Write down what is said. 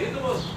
Dentro, moço.